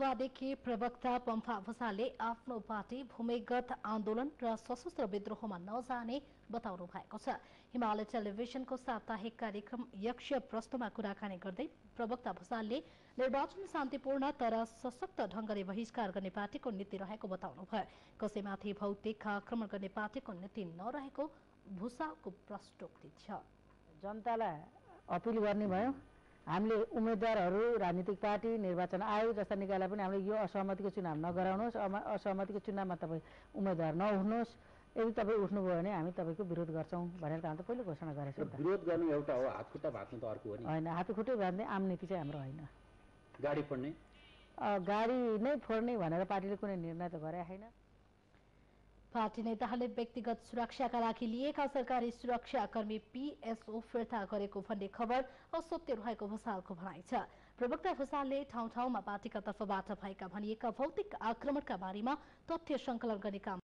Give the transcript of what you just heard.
वादेखि प्रवक्ता पम्फा भूषालले आफ्नो पार्टी भूमिगत आन्दोलन र सशस्त्र विद्रोहमा नजाने बताउनु भएको छ। हिमालय टेलिभिजनको साप्ताहिक कार्यक्रम यक्ष प्रश्नमा कुराकानी गर्दै प्रवक्ता भूषालले निर्वाचन शान्तिपूर्ण तर सशक्त ढंगले बहिष्कार गर्ने पार्टीको नीति रहेको बताउनुभयो। कसैमाथि भौतिक आक्रमण गर्ने पार्टीको नीति नरहेको भूषालको प्रष्टोक्ति छ। जनतालाई अपिल गर्ने भयो। हामीले उम्मेद्वारहरू राजनीतिक पार्टी निर्वाचन आयोग जस्ता निकायलाई पनि हामीले यो असहमतिको चुनाव नगराउनुहोस् असहमतिको चुनावमा तपाईँ उम्मेद्वार नउठ्नुहोस् यदि तपाईँ उठ्नुभयो भने हामी तपाईँको विरोध गर्छौँ भनेर त हामी त पहिलो घोषणा गरेको छौँ विरोध गर्नु एउटा हो हातखुट्टा भाँच्नु त अर्को हो नि। होइन हातखुट्टै भाँच्ने आम नीति चाहिँ हाम्रो होइन। गाडी फोड्ने? गाडी नै फोड्ने भनेर पार्टीले कुनै निर्णय त गरेका छैन पार्टी नेताहरूले व्यक्तिगत सुरक्षाका लागि लिएका सरकारी सुरक्षाकर्मी पीएसओ फिर्ता गरेको भन्ने खबर असत्य रहेको भूषालको भनाइ छ। प्रवक्ता भूषालले ठाउँ ठाउँमा पार्टीका तर्फबाट भएका भनिएका भौतिक आक्रमणका बारेमा तथ्य संकलन गर्ने काम